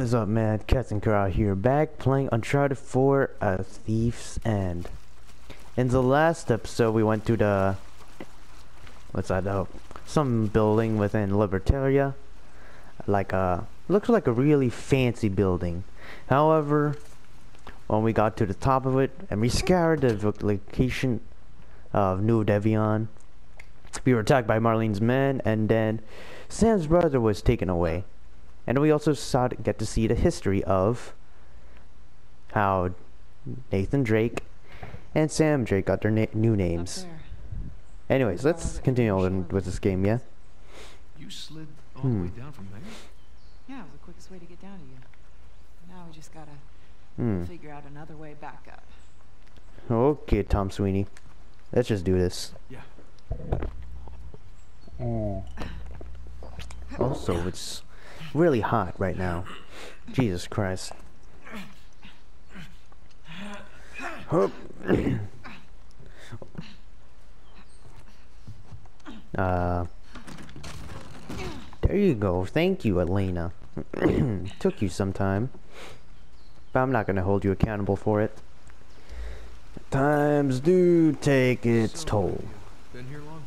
What is up, man? Kasin Koral here, back playing Uncharted 4: A Thief's End. In the last episode, we went to the what's that? Oh, some building within Libertalia. like a looks like a really fancy building. However, when we got to the top of it and we scoured the location of New Devon, we were attacked by Marlene's men, and then Sam's brother was taken away. And we also saw to get to see the history of how Nathan Drake and Sam Drake got their na new names. Anyways, let's continue on with this game, yeah? You slid all Hmm. the way down from there? Yeah, it was the quickest way to get down to you. Now we just gotta Hmm. figure out another way back up. Okay, Tom Sweeney. Let's just do this. Yeah. Also, it's really hot right now. Jesus Christ. Hup. uh, there you go. Thank you, Elena. Took you some time. But I'm not going to hold you accountable for it. Times do take its So, toll. Been here long?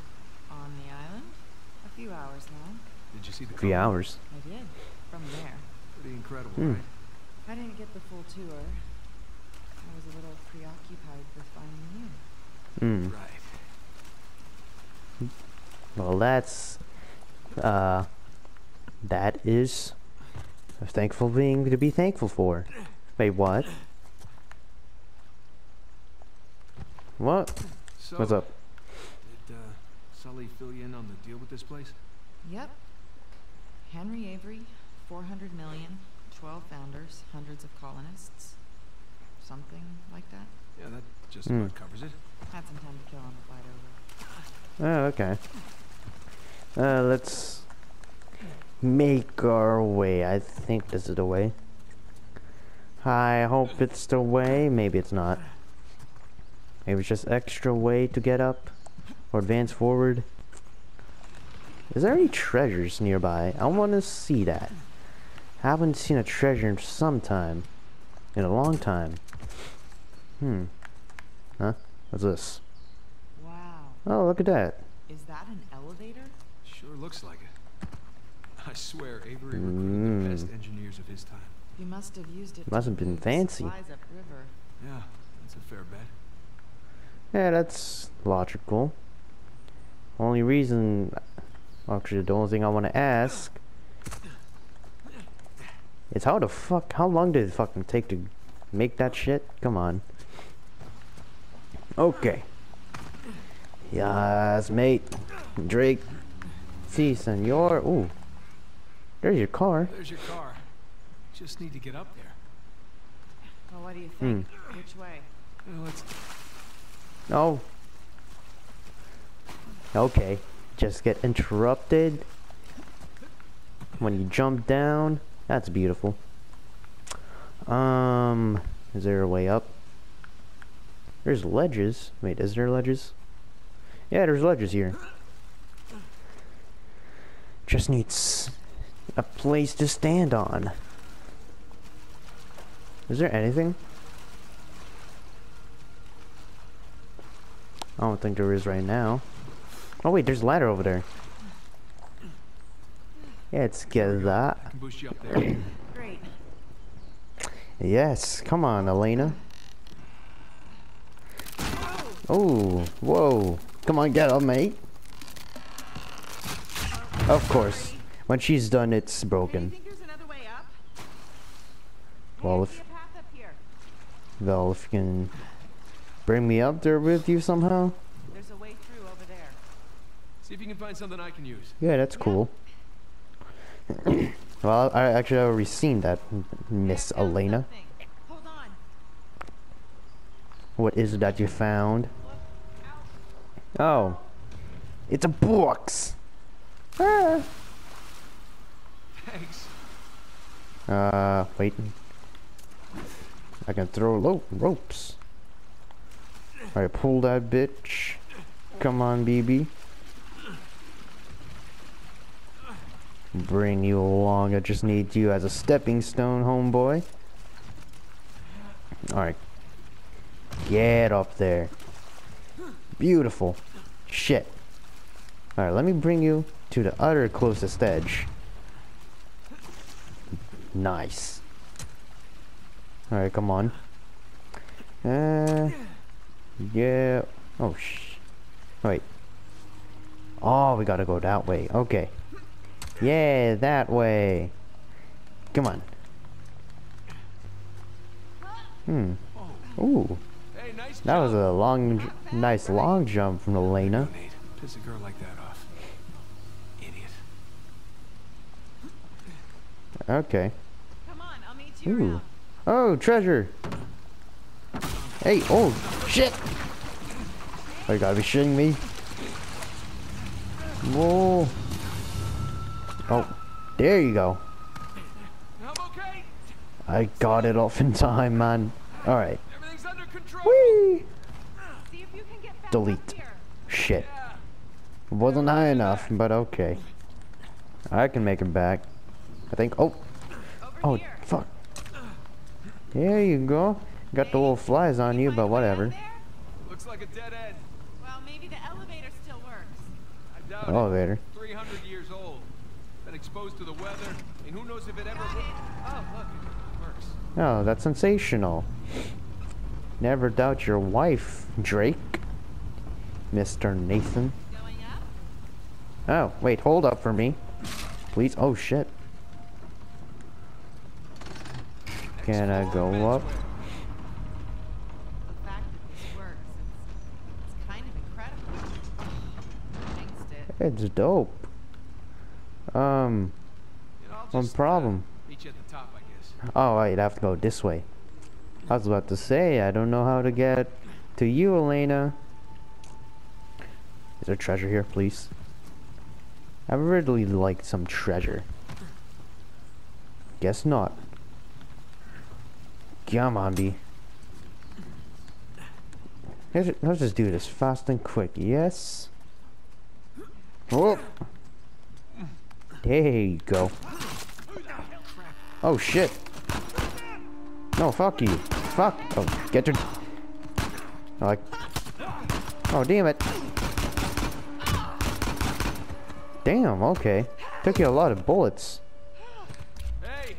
On the island? A few hours now. Did you see the Three hours. I did. From there. Pretty incredible, Hmm. right? I didn't get the full tour. I was a little preoccupied with finding you. Hmm. Right. Well, that's uh, that is a thankful thing to be thankful for. Wait, what? What? So, What's up? Did uh, Sully fill you in on the deal with this place? Yep. Henry Avery, 400 million, 12 founders, hundreds of colonists. Something like that. Yeah, that just Hmm. about covers it. Had some time to kill on the flight over. Oh, okay. Uh, let's make our way. I think this is the way. I hope it's the way. Maybe it's not. Maybe it's just extra way to get up or advance forward. Is there any treasures nearby? I want to see that. Haven't seen a treasure in some time. In a long time. Hmm. Huh? What's this? Wow. Oh, look at that. Is that an elevator? Sure looks like it. I swear, Avery recruited Mm. the best engineers of his time. He must have used it. Must have been fancy. Upriver. Yeah, that's a fair bet. Yeah, that's logical. Only reason, actually, the only thing I want to ask is how the fuck, how long did it fucking take to make that shit? Come on. Okay. Yes, mate. Drake. Si, senor. Ooh. There's your car. There's your car. Just need to get up there. Well, what do you Hmm. think? Which way? Well, let's Oh. Okay. Just get interrupted when you jump down. That's beautiful. Um, is there a way up? There's ledges. Wait, is there ledges? Yeah, there's ledges here. Just needs a place to stand on. Is there anything? I don't think there is right now. Oh wait, there's a ladder over there. Let's get that. I can boost you up there. Great. Yes, come on, Elena. Oh, whoa. Come on, get up, mate. Of course. When she's done, it's broken. think there's another way up? Well, if, well, if you can bring me up there with you somehow. There's a way through over there. See if you can find something I can use. Yeah, that's cool. Well, I actually already seen that, Miss Elena. What is it that you found? Oh. It's a box! Ah. Thanks. Uh, wait. I can throw lo ropes. Alright, pull that bitch. Come on, BB. Bring you along. I just need you as a stepping stone, homeboy. Alright. Get up there. Beautiful. Shit. Alright, let me bring you to the other closest edge. Nice. Alright, come on. Uh, yeah. Oh, sh. Wait. Oh, we gotta go that way. Okay. Yeah, that way. Come on. Hmm. Ooh. That was a long, nice long jump from Elena. Nate, piss a girl like that off. Idiot. Okay. Come on, I'll meet you Ooh. Oh, treasure. Hey, oh, shit. Oh, you gotta be shitting me. Whoa. Oh, there you go. I'm okay. I got it off in time, man. Alright. Everything's under control. Whee! See if you can get back Delete. Shit. Yeah. Wasn't high enough, but okay. I can make it back. I think. Oh, Over oh, here. fuck. There you go. Got the little flies on you, find but a way out whatever. Looks like a dead end. Well, maybe the elevator still works. I doubt Elevator. it. 300 years old. Been exposed to the weather, and who knows if it ever. Got wo- it. Oh, look, it works. Oh, that's sensational. Never doubt your wife, Drake. Mr. Nathan. Oh, wait, hold up for me. Please. Oh, shit. Can I go up? menswear. The fact that this works, it's, it's kind of incredible. Jinxed it. It's dope. Um, one uh, problem. meet you at the top, I guess. Oh, wait, I have to go this way. I was about to say, I don't know how to get to you, Elena. Is there treasure here, please? I would really like some treasure. Guess not. Come on, B. Let's let's just do this fast and quick. Yes. Whoop. There you go. Oh shit. No, fuck you. Fuck. Oh, get your. Like. Oh, damn it. Damn, okay. Took you a lot of bullets. Hey,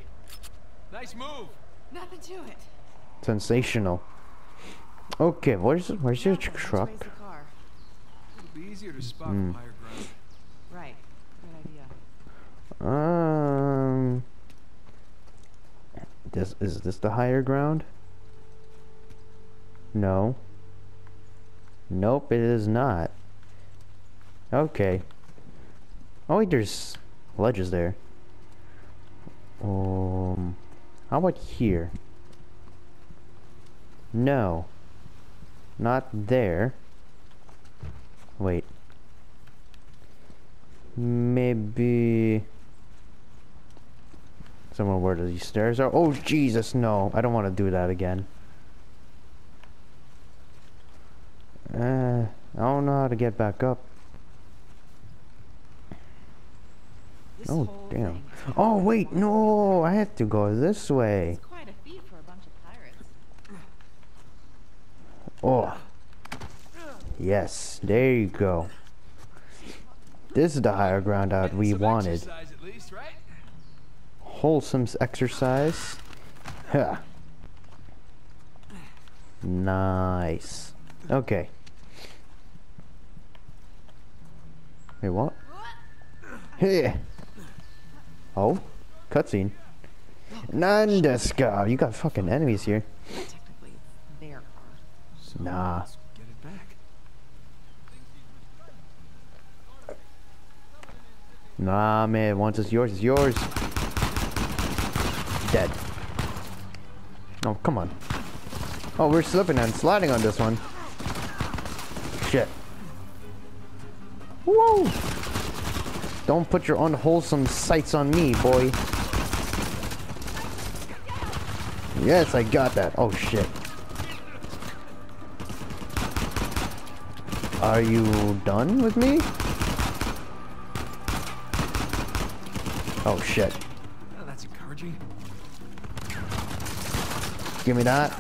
nice move. Nothing to it. Sensational. Okay, where's where's your truck? raise the car. It'll be easier to spot Hmm. from higher ground. Right. Good idea. Um. This is this the higher ground? No. Nope, it is not. Okay. Oh wait, there's ledges there. Um, how about here? No. Not there. Wait. Maybe somewhere where these stairs are. Oh Jesus, no! I don't want to do that again. Uh, I don't know how to get back up. This Oh damn! Oh wait, no! I have to go this way. It's quite a feat for a bunch of pirates. Oh. Yes, there you go. This is the higher ground out we wanted. Exercise at least, right? Wholesome exercise. Huh. Nice. Okay. Wait, what? Hey. Oh, cutscene. Nandeska, you got fucking enemies here. Nah. Nah, man. Once it's yours, it's yours. Dead. Oh, come on. Oh, we're slipping and sliding on this one. Shit. Whoa! Don't put your unwholesome sights on me, boy. Yes, I got that. Oh, shit. Are you done with me? Oh shit. Give me that.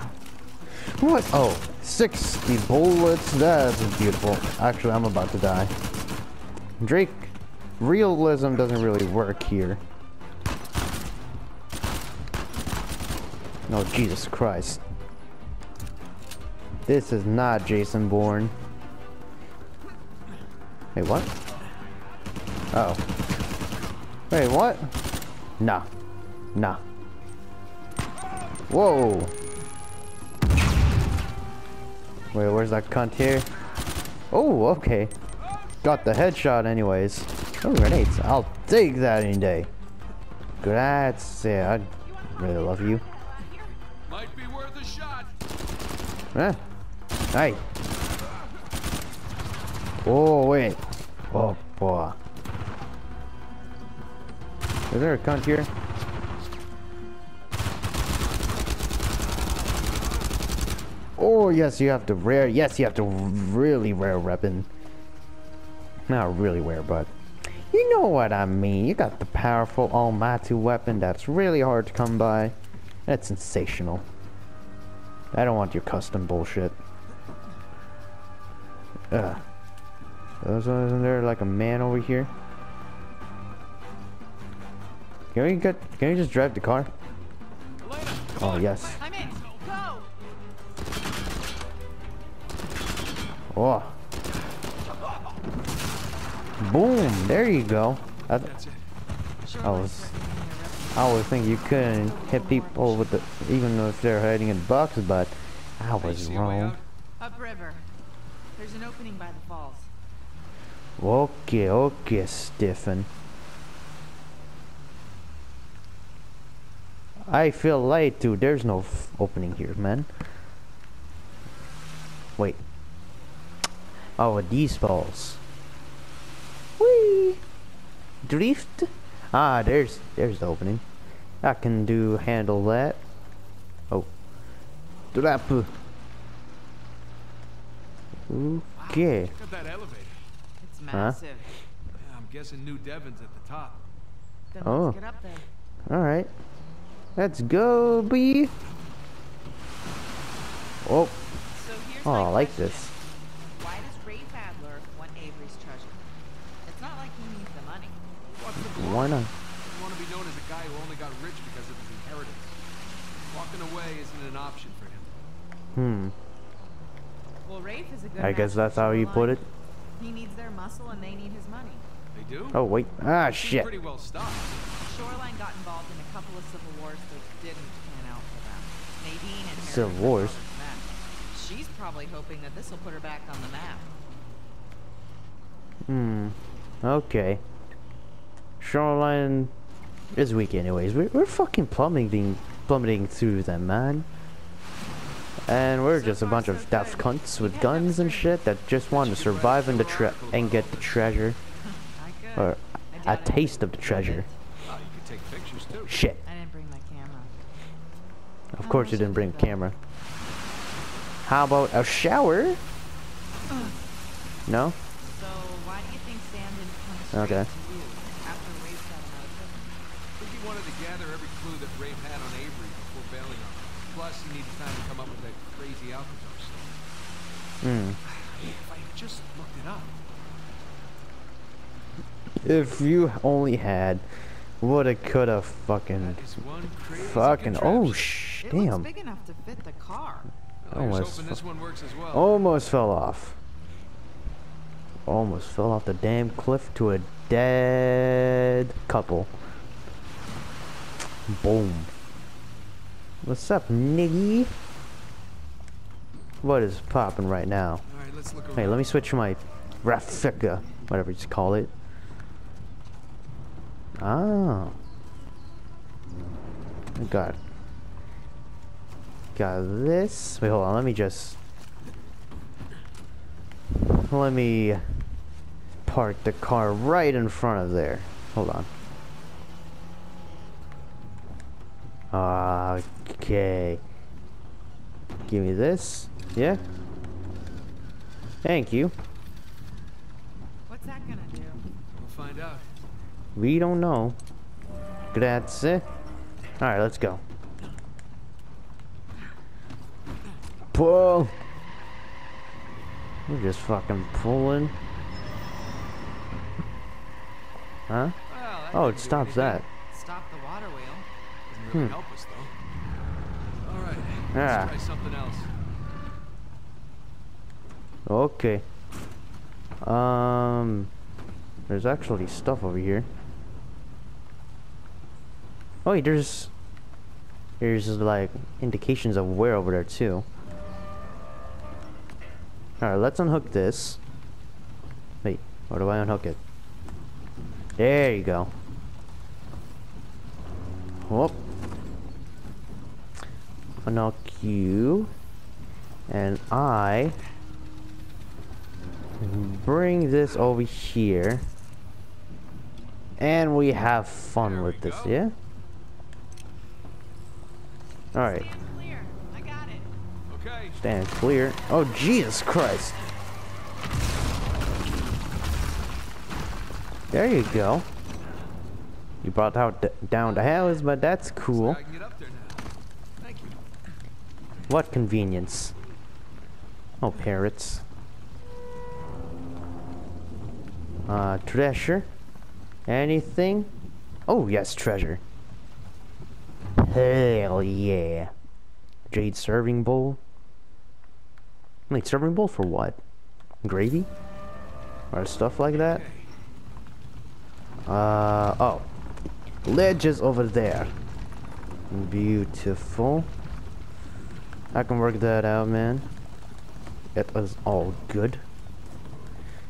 What? Oh, 60 bullets. That's beautiful. Actually, I'm about to die. Drake, realism doesn't really work here. No, Jesus Christ. This is not Jason Bourne. Wait, what? Uh oh. Wait, what? Nah. Nah. Whoa. Wait, where's that cunt here? Oh, okay. Got the headshot anyways. Oh, grenades. I'll take that any day. Grazie. I really love you. Might be worth a shot. Eh. Hey. Oh, wait. Oh, boy. Is there a cunt here? Oh, yes, you have to rare. Yes, you have to really rare weapon. Not really rare, but you know what I mean. You got the powerful almighty weapon that's really hard to come by. That's sensational. I don't want your custom bullshit. Ugh. Isn't there like a man over here? Can we get? Can we just drive the car? Elena, Oh on. yes. Oh. Boom! There you go. I, That's I was, I always think you couldn't hit people with the, even if they're hiding in boxes, but I Hey, you was see a way wrong. Upriver. There's an opening by the falls. Okay, okay, Stephen. I feel light too. There's no f opening here, man. Wait. Oh, these balls. Whee! Drift? Ah, there's there's the opening. I can do handle that. Oh. Drop. Okay. Check out that elevator. It's Huh? massive. Yeah, I'm guessing New Devon's at the top. Then Oh. let's get up there. Alright. Let's go, B. Oh, So here's oh, my I like this. Why does Rafe Adler want Avery's treasure? It's not like he needs the money. What's the Why not? You want to be known as a guy who only got rich because of his inheritance. Walking away isn't an option for him. Hmm. Well, Rafe is a good I guess that's how you put it. He needs their muscle and they need his money. They do? Oh, wait. Ah, They seem shit. Pretty well stocked. Shoreline got involved in a couple of civil wars that didn't pan out for them. Nadine and Civil wars? close to them. She's probably hoping that this will put her back on the map. Hmm. Okay. Shoreline is weak anyways. We're, we're fucking plummeting, plummeting through them, man. And we're So just a bunch so of daft cunts with guns and shit that just want to survive in the tre- and get the treasure. Or a taste of the treasure. Oh, you could take pictures too. Shit. I didn't bring my camera. Of course you didn't bring a camera. How about a shower? No? So why do you think Sam didn't come straight Okay. to you after Rafe got him out of prison? I think he wanted to gather every clue that Rafe had on Avery before bailing on him. Plus, he needed time to come up with that crazy Alcatraz story. Hmm. If I had just looked it up. If you only had, woulda, coulda, fucking, That is one crazy fucking. Oh contraption. sh! It Damn. looks big enough to fit the car. Almost this one works as well. Almost fell off. Almost fell off the damn cliff to a dead couple. Boom. What's up, niggy? What is popping right now? All right, let's look. Hey, let me switch my Rafika, whatever you call it. Ah. I got got this. Wait, hold on. Let me just let me park the car right in front of there. Hold on. Okay. Give me this. Yeah. Thank you. What's that gonna do? We'll find out. We don't know. Grazie. Alright, let's go. Pull! We're just fucking pulling. Huh? Well, Oh, it stops that. Stop the water wheel. Doesn't really Hmm. help us though. All right, Ah. let's try something else. Okay. Um, there's actually stuff over here. Oh, wait, there's there's like indications of where over there too. All right, let's unhook this. Wait, how do I unhook it? There you go. Whoop. Unhook you, and I bring this over here and we have fun There with this go. yeah all right Stand clear. I got it. Okay. stand clear oh jesus christ there you go you brought out down the house but that's cool So I can get up there now. Thank you. what convenience oh parrots uh treasure? Anything? Oh yes treasure. Hell yeah. Jade serving bowl? Wait serving bowl for what? Gravy? Or stuff like that? Uh oh. Ledges over there. Beautiful. I can work that out man. It was all good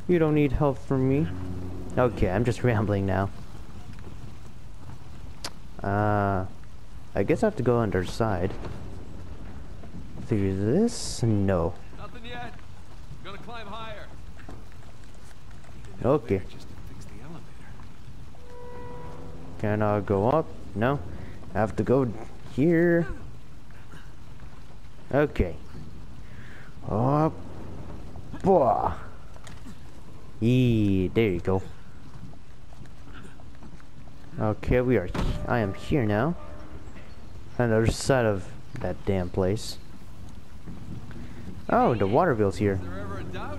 you don't need help from me okay I'm just rambling now uh I guess I have to go underside through this no Nothing yet. Gonna climb higher. Okay. Just to fix the elevator. Can I go up? No. I have to go here. Okay. Up. Boah. Yeah, there you go. Okay, we are. I am here now. On the other side of that damn place. Oh, the water wheel's here. Is there ever a doubt?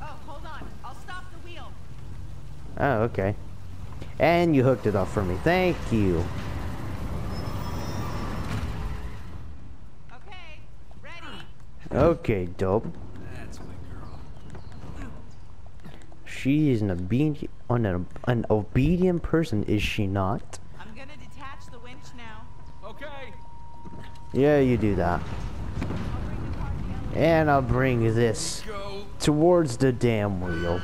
Oh, hold on. I'll stop the wheel. Oh, okay. And you hooked it up for me. Thank you. Okay. Ready. Okay, dope. That's my girl. She is an obedient, an, an obedient person, is she not? I'm gonna detach the winch now. Okay. Yeah, you do that. I'll bring the car to the elevator. And I'll bring this towards the damn wheel.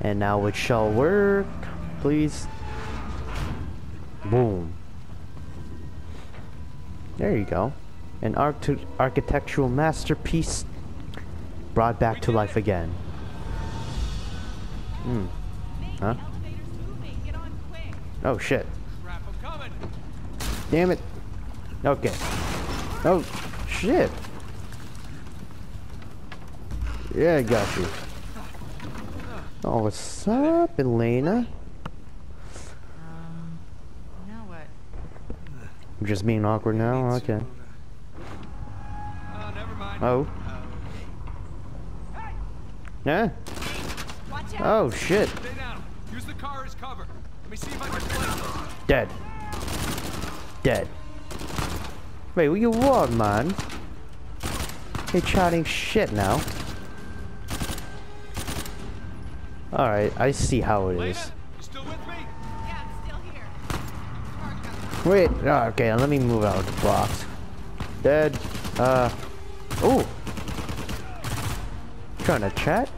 And now it shall work. Please. Boom. There you go. An arch- architectural masterpiece brought back to life again. Hmm. Huh? the elevator's moving. Get on quick. Oh shit. Crap, I'm coming. Damn it. Okay. Oh, shit. Yeah, I got you. Oh, what's up, Elena? Um. Now what? I'm just being awkward now? Okay. Oh, never mind. Yeah? Watch out. Oh, shit. Use the car as cover. Let me see if I can. Dead. Dead. Wait, what you want, man? Hey, chatting shit now. Alright, I see how it Lena, is. you still with me? Yeah, I'm still here. Car coming. Wait, oh, okay, let me move out of the box. Dead. Uh. Oh. Trying to chat?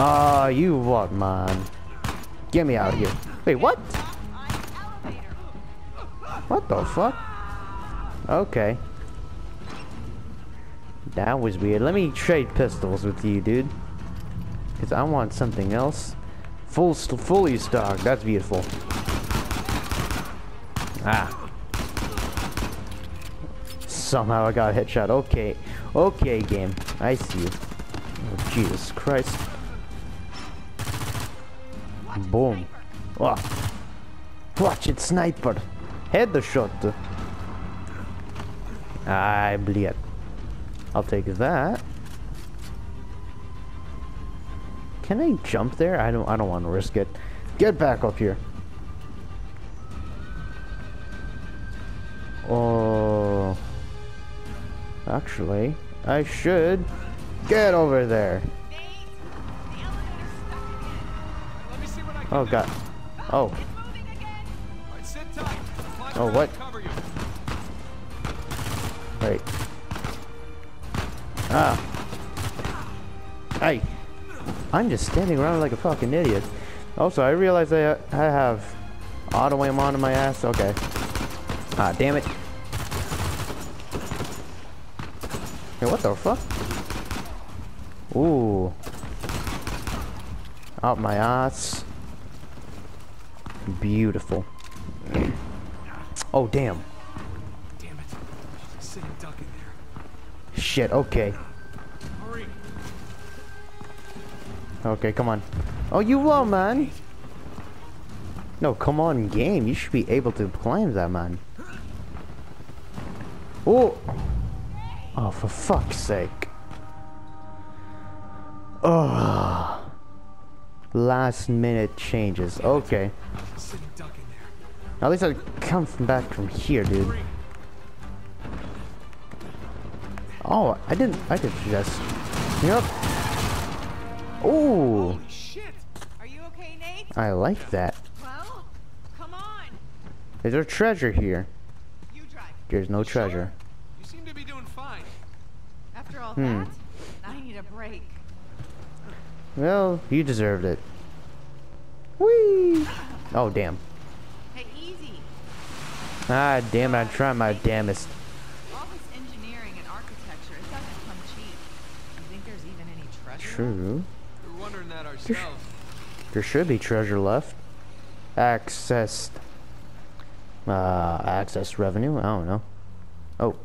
Ah, you what, man? Get me out of here. Wait, what? What the fuck? Okay. That was weird. Let me trade pistols with you, dude. Cause I want something else. Full, st fully stocked. That's beautiful. Ah. Somehow I got a headshot. Okay. Okay, game. I see you. Oh, Jesus Christ. Boom. Oh. Watch it, sniper. Headshot. I bleed. I'll take that. Can I jump there? I don't I don't want to risk it. Get back up here. Oh. Actually, I should get over there. Oh god. Oh. Oh, what? Wait. Ah. Hey. I'm just standing around like a fucking idiot. Also, I realize I, I have auto aim on my ass. Okay. Ah, damn it. Hey, what the fuck? Ooh. Out my ass. Beautiful. Oh, damn. Damn it. She's a sitting duck in there. Shit, okay. Hurry. Okay, come on. Oh, you will, man. No, come on, game. You should be able to climb that, man. Oh. Oh, for fuck's sake. Oh. Last minute changes. Okay. She's a sitting duck in there. At least I come from back from here, dude. Oh, I didn't. I could just. Yep. Ooh. Holy shit. Are you okay, Nate? I like that. Well, come on. Is there treasure here? You drive. There's no Sure? treasure. You seem to be doing fine. After all Hmm. that, I need a break. Well, you deserved it. Whee! Oh, damn. Hey, easy. Ah, damn it, I'm trying my damnest. All this engineering and architecture, it doesn't come cheap. You think there's even any treasure? True. We were wondering that ourselves. There should be treasure left. Accessed. Uh, access revenue? I don't know. Oh.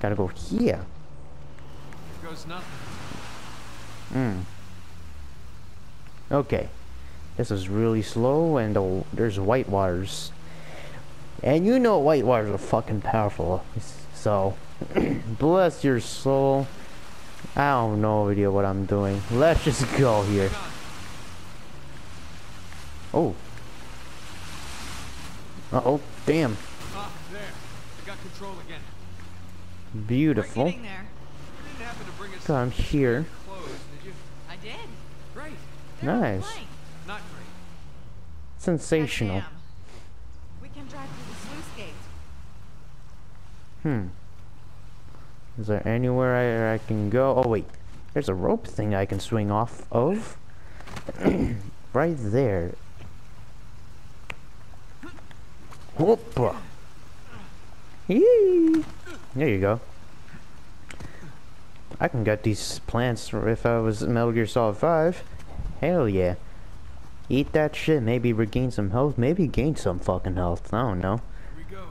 Gotta go here. Here goes nothing. Hmm. Okay. This is really slow and the, there's white waters. And you know white waters are fucking powerful. So, bless your soul. I don't know idea what I'm doing. Let's just go here. Oh. Uh-oh. Damn. Ah, there. I got control again. Beautiful. getting there. Didn't to bring us So I'm here. clothes, did you? I did. Great. They're on the Nice. Sensational. We can drive through the sluice gate. Hmm. Is there anywhere I, I can go? Oh wait, there's a rope thing I can swing off of. right there. Whoop. Yee. There you go. I can get these plants if I was Metal Gear Solid 5. Hell yeah. Eat that shit, maybe regain some health, maybe gain some fucking health. I don't know. Here we go.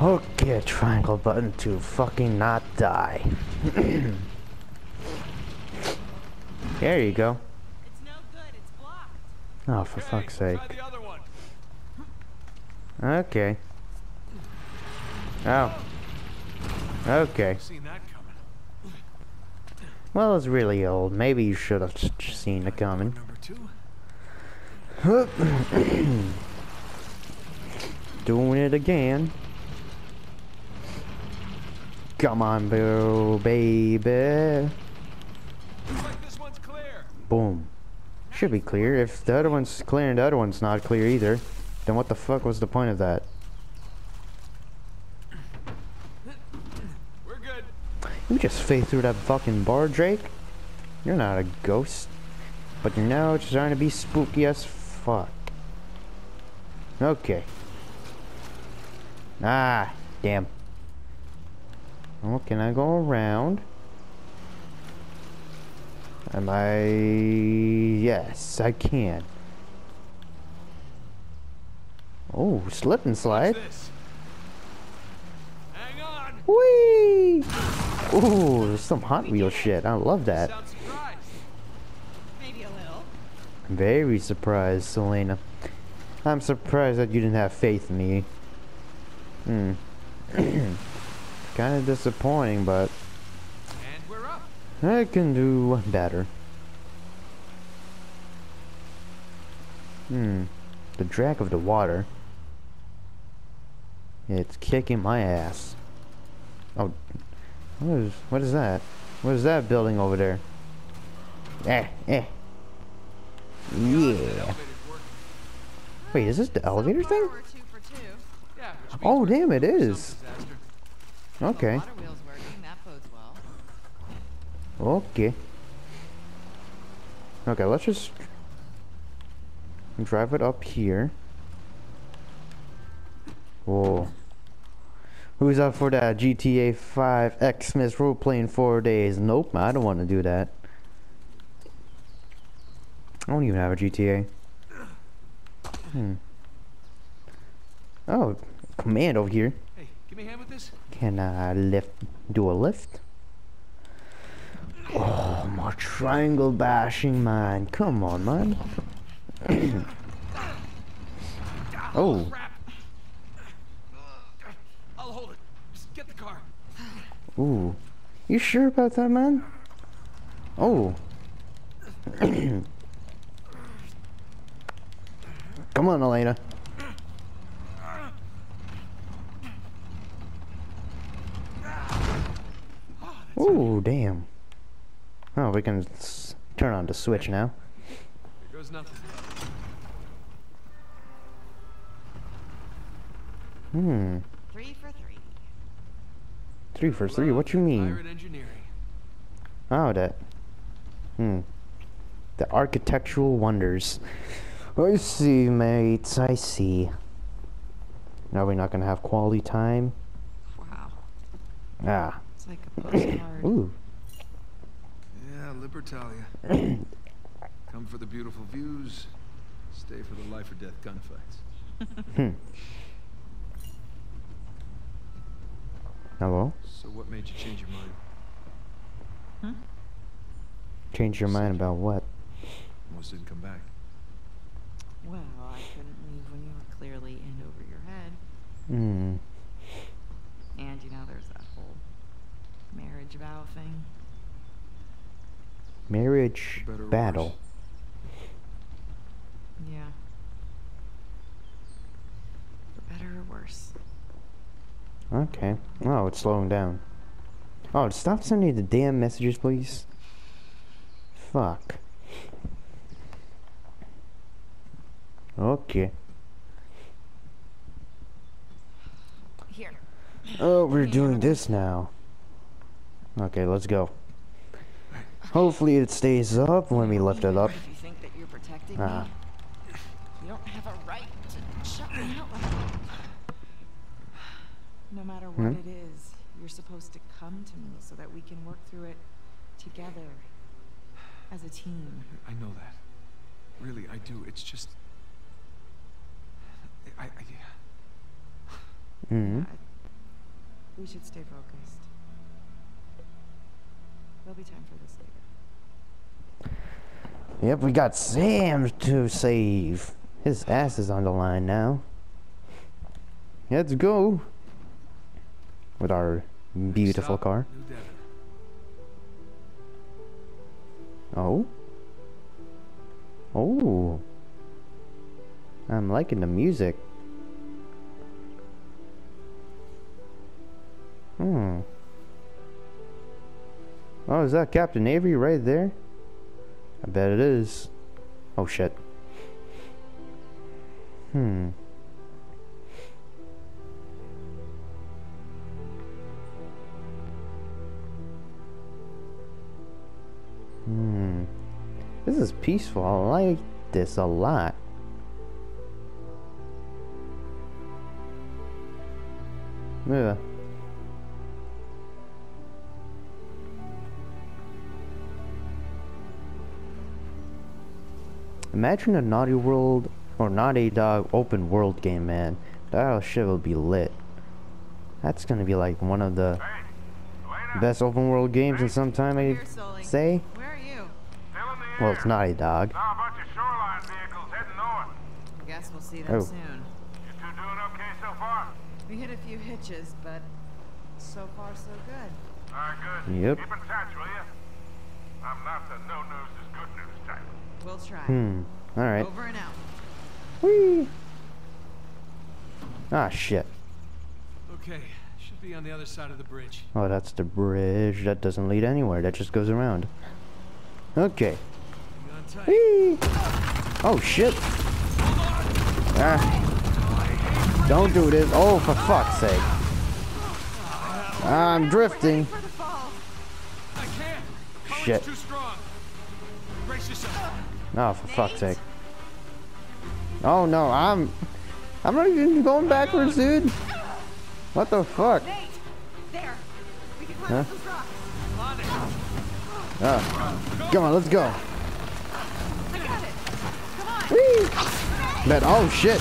Okay, triangle button to fucking not die. there you go. It's no good. It's blocked. Oh, for Okay, fuck's sake. Try the other one. Okay. Oh. Okay. Well, it's really old. Maybe you should have seen it coming. Doing it again. Come on, boo, baby. Boom. Should be clear. If the other one's clear and the other one's not clear either, then what the fuck was the point of that? We're good. You just fade through that fucking bar, Drake. You're not a ghost. But you're now trying to be spooky as fuck. Okay. Ah, damn. Oh, can I go around? Am I... Yes, I can. Oh, slip and slide. Hang on. Whee! Ooh, some Hot Wheel shit. I love that. Sound surprised. Maybe a little. Very surprised, Selena. I'm surprised that you didn't have faith in me. Hmm. kind of disappointing, but And we're up. I can do better. Hmm. The drag of the water. It's kicking my ass. Oh. What is, what is that? What is that building over there? Eh, eh. Yeah. Wait, is this the elevator thing? Oh, damn, it is. Okay. Okay. Okay, let's just drive it up here. Whoa. Who's up for that GTA 5 Xmas role playing four days? Nope, I don't want to do that. I don't even have a GTA. Hmm. Oh, command over here. Hey, give me a hand with this. Can I lift, do a lift? Oh, my triangle bashing man. Come on, man. oh, Crap. I'll hold it. Just get the car. Ooh. You sure about that, man? Oh. Come on, Elena. Ooh, damn. Oh, we can s- turn on the switch now. Here goes nothing. Hmm. Three for three. Three for three. What you mean? Oh, that. Hmm. The architectural wonders. I see, mates. I see. Now we're not gonna have quality time? Wow. Ah. It's like a postcard. Ooh. Yeah, Libertalia. Come for the beautiful views, stay for the life or death gunfights. Hmm. Hello? So what made you change your mind? Hmm? Change your mind about what? Almost didn't come back. Well, I couldn't leave when you were clearly in over your head. Hmm. And you know, there's that whole marriage vow thing. Marriage battle. worse? Yeah. For better or worse. Okay. Oh, it's slowing down. Oh, stop sending the damn messages, please. Fuck. Okay. Here. Oh, we're doing this now. Okay, let's go. Hopefully it stays up when we lift it up. You think that you're protecting Ah. me, you don't have a right to shut me out like that. No matter what Hmm? it is, you're supposed to come to me so that we can work through it together as a team. I know that. Really, I do. It's just. I. I hmm I- we should stay focused. There'll be time for this later. Yep, we got Sam to save. His ass is on the line now. Let's go. With our beautiful car. Oh. Oh. I'm liking the music. Hmm. Oh, is that Captain Avery right there? I bet it is. Oh shit. Hmm. Hmm. This is peaceful. I like this a lot. Yeah. Imagine a Naughty World or Naughty Dog open world game, man. That shit will be lit. That's gonna be like one of the best open world games in some time, I say. Where are you? Still in the Well, air. it's Naughty Dog. Saw a bunch of shoreline See them Oh. soon. You two doing okay so far? We hit a few hitches, but so far so good. All right, good. Yep. Keep in touch, will you? I'm not the no news is good news type. We'll try. Hmm. Alright. Over and out. Whee! Ah, shit. Okay, should be on the other side of the bridge. Oh, that's the bridge. That doesn't lead anywhere. That just goes around. Okay. Whee! Oh, shit. Ah. Don't do this. Oh, for fuck's sake. I'm drifting. Shit. Oh, for fuck's sake. Oh, no. I'm... I'm not even going backwards, dude. What the fuck? Huh? Ah. Come on, let's go. I got it! Come on! Whee! But, oh, shit.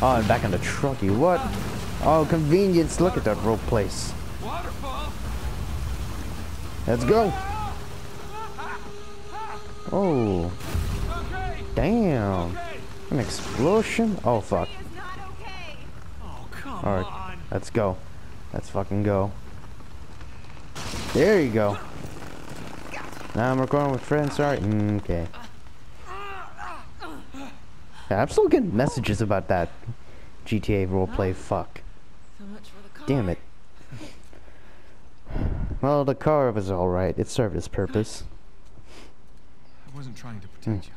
Oh, I'm back in the trucky. What? Oh, convenience. Look at that rope place. Let's go. Oh, damn. An explosion? Oh, fuck. Alright, let's go. Let's fucking go. There you go. Now I'm recording with friends, sorry. Mm, okay. Yeah, I'm still getting messages about that GTA roleplay fuck. So much for the car. Damn it. Well, the car was alright. It served its purpose. I wasn't trying to protect you.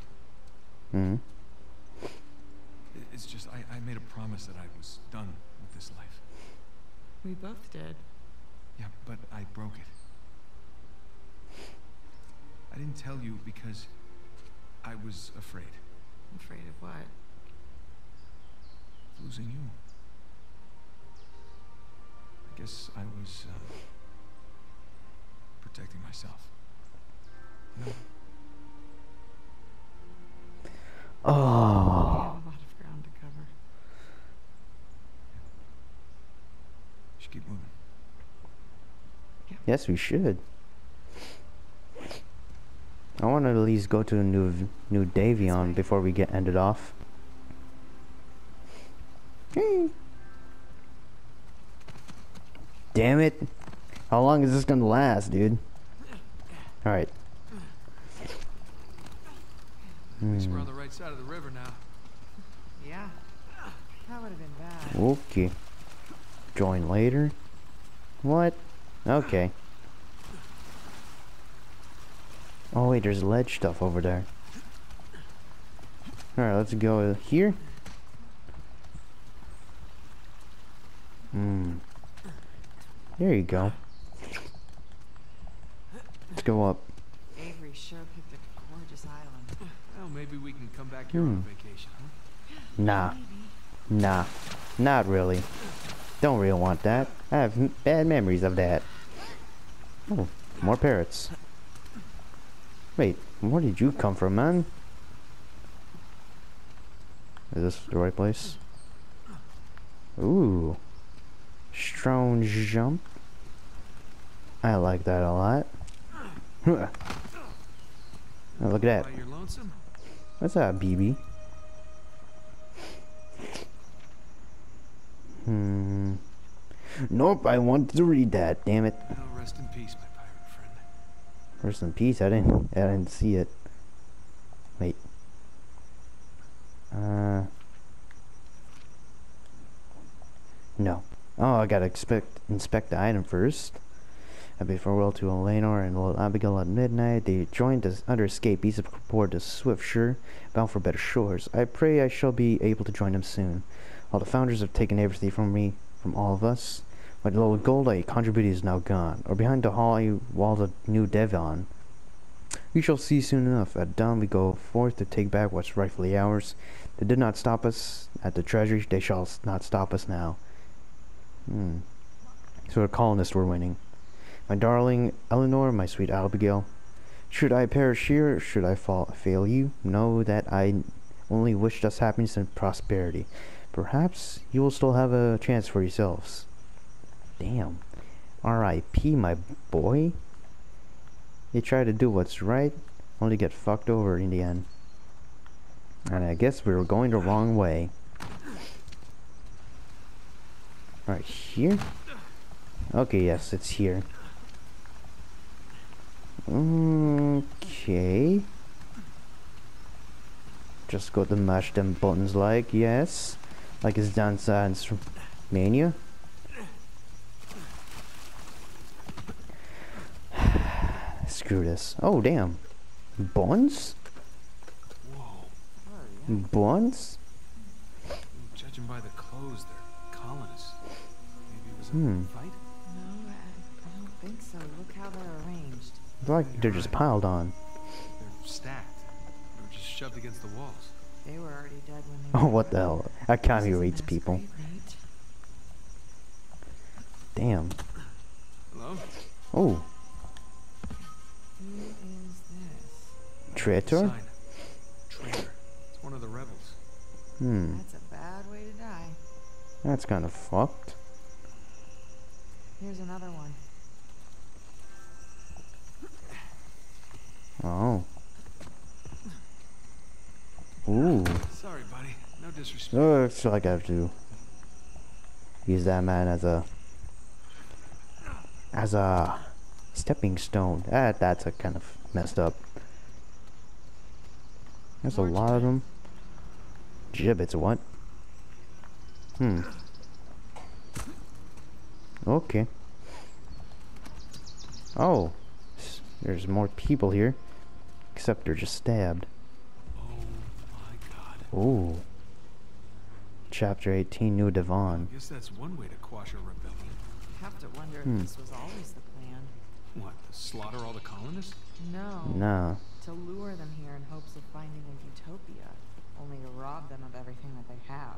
hmm It's just I, I made a promise that I was done with this life. We both did. Yeah, but I broke it. I didn't tell you because I was afraid Afraid of what? losing you. I guess I was uh, protecting myself. No, We have Oh. a lot of ground to cover. should keep moving. Yes, we should. I want to at least go to a new New Devon before we get ended off. Hey. Damn it! How long is this gonna last, dude? All right. At least we're Hmm. on the right side of the river now. Yeah. That would have been bad. Okay. Join later. What? Okay. Oh wait, there's ledge stuff over there. Alright, let's go here. Hmm. There you go. Let's go up. Avery sure picked a gorgeous island. Well, maybe we can come back here on Hmm. a vacation, huh? Nah. Nah. Not really. Don't really want that. I have bad memories of that. Oh, more parrots. Wait, where did you come from, man? Is this the right place? Ooh. Strong jump. I like that a lot. Oh, look at that. What's that, BB? Hmm. Nope, I wanted to read that. Damn it. Well, rest in peace, my pirate friend. Rest in peace. I didn't. I didn't see it. Wait. Uh. No. Oh, I gotta expect inspect the item first. I bid farewell to Eleanor and little Abigail at midnight. They joined us under escape east of the Swift Shore, bound for better shores. I pray I shall be able to join them soon. All the founders have taken everything from me, from all of us. My little gold I contributed is now gone, or behind the high walls the New Devon. We shall see soon enough. At dawn we go forth to take back what's rightfully ours. They did not stop us at the treasury, they shall not stop us now. Hmm. So the colonists were winning. My darling Eleanor, my sweet Abigail, should I perish here, should I fall, fail you, know that I only wished us happiness and prosperity. Perhaps you will still have a chance for yourselves. Damn. R.I.P. my boy. You try to do what's right, only get fucked over in the end. And I guess we were going the wrong way. Right here? Okay, yes, it's here. Okay. Just got to mash them buttons like, yes. Like it's Dance Dance Mania. Screw this. Oh, damn. Buns? Whoa. Buns? Judging by the clothes, they're colonists. Maybe it was a Hmm. fight? No, I, I don't think so. Look how they're arranged. It's like they're just piled on. They're stacked. They were just shoved against the walls. They were already dead when they Oh, what the hell? That This Akami is rates people. grave rate. Damn. Hello? Oh, traitor? Traitor. It's one of the rebels. Hmm, That's a bad way to die. that's kind of fucked. Here's another one. Oh. Ooh. Sorry, buddy. No disrespect. Looks like I have to use that man as a as a stepping stone. That that's a kind of messed up. There's a lot of them. Gibbets, what? Hmm. Okay. Oh, there's more people here, except they're just stabbed. Oh my god. Ooh. Chapter 18, New Devon. Guess that's one way to quash a rebellion. Have to wonder if Hmm. this was always the plan. What, to slaughter all the colonists? No. Nah. To lure them here in hopes of finding a utopia, only to rob them of everything that they have.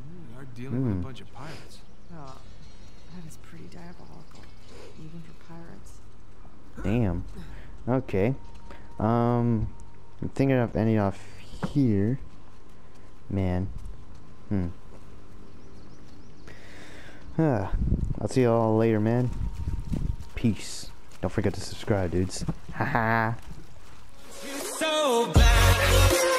Mm, We are dealing with Hmm. a bunch of pirates. Oh, that is pretty diabolical, even for pirates. Damn. Okay. Um, I'm thinking of ending off here. Man. Hmm. Ah, I'll see y'all later, man. Peace. Don't forget to subscribe, dudes. Haha. So bad.